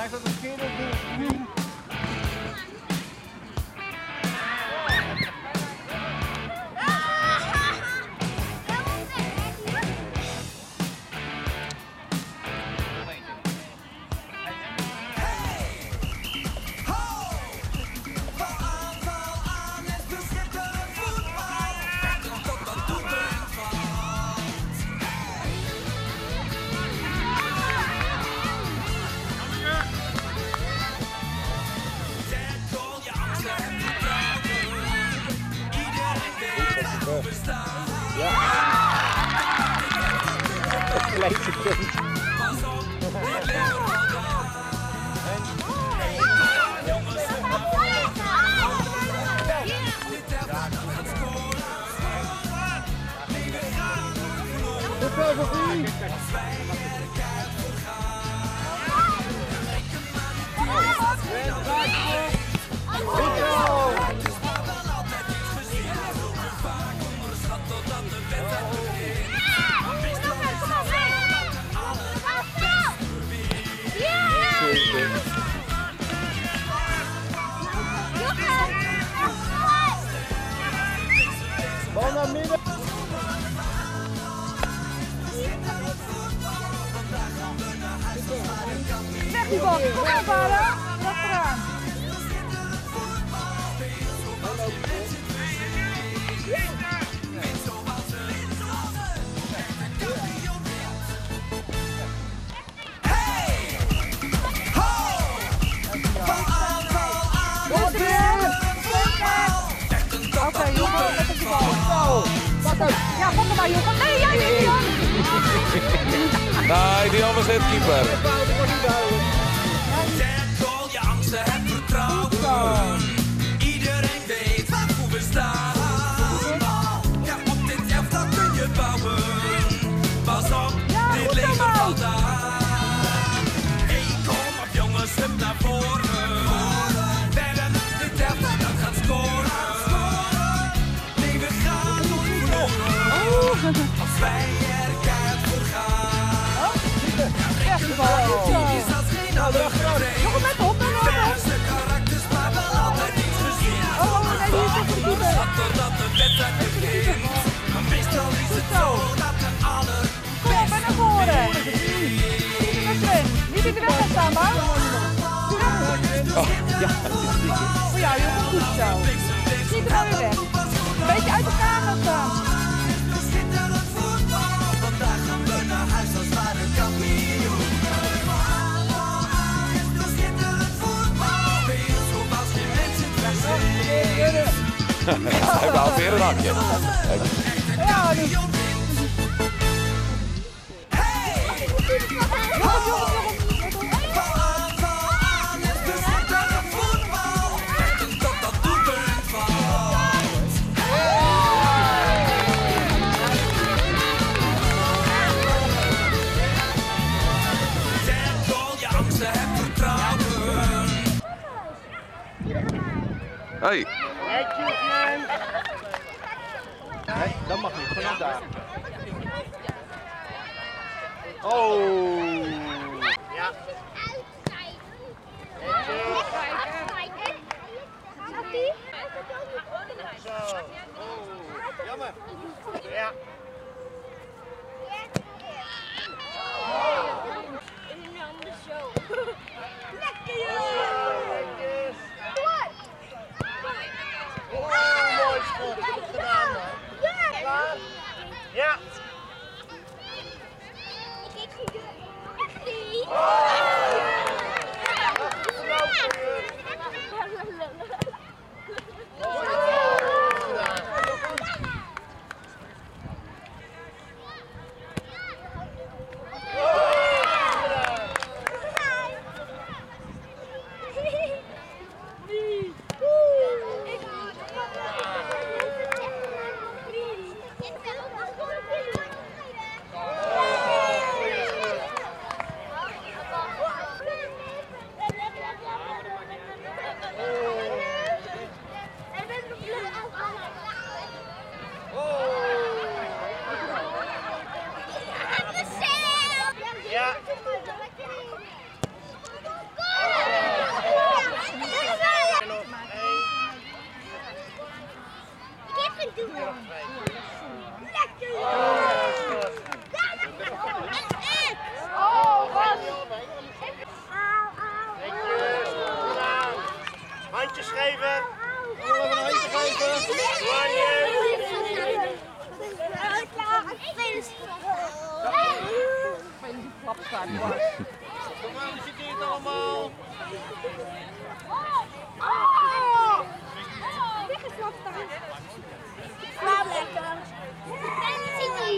mij is dat verkeerde doel. Kleintje kind. Goed zo, Kom vader. Kom. Oké, die bal. Hem. Ja, pak hem maar, jongen. Nee, jij niet. Nee, die was net keeper. Als wij er keihard voor gaan. Bal. Goed zo. Is dat geen ander. Jongen, met op. Verse karakters, maar wel altijd iets gezien. Oh, oh, nee, hier is de keeper. Totdat de wedstrijd begint. Maar meestal is het zo dat de ander Kom op, en naar voren. Niet in de slim. Niet in de weg gaan staan, Bas. Oh, ja. Jou, jongen. Goed zo. Niet er weer weg. Hij haalt weer een hakje. Ja. Hey, Jens. Nee, dat mag niet. Vanaf daar. Oh. Ja. Zo. Oh. Jammer. Ja. Lekker Handjes geven! Allemaal! Dit is nog staan. Slaap lekker.